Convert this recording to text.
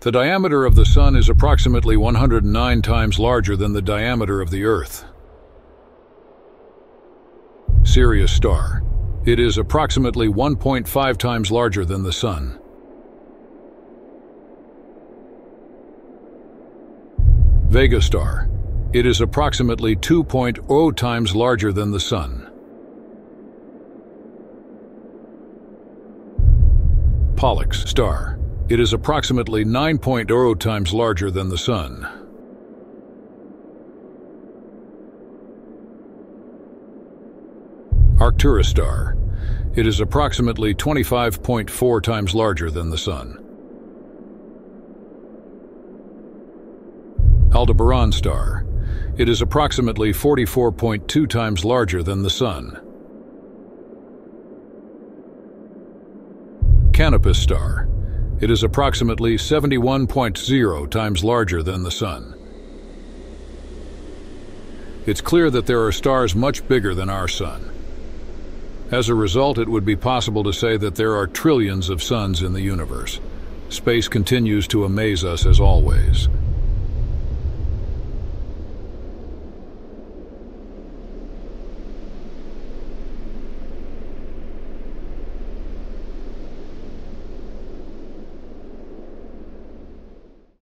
The diameter of the Sun is approximately 109 times larger than the diameter of the Earth. Sirius Star. It is approximately 1.5 times larger than the Sun. Vega Star. It is approximately 2.0 times larger than the Sun. Pollux Star. It is approximately 9.0 times larger than the Sun. Arcturus Star. It is approximately 25.4 times larger than the Sun. Aldebaran Star. It is approximately 44.2 times larger than the Sun. Canopus Star. It is approximately 71.0 times larger than the Sun. It's clear that there are stars much bigger than our Sun. As a result, it would be possible to say that there are trillions of suns in the universe. Space continues to amaze us as always.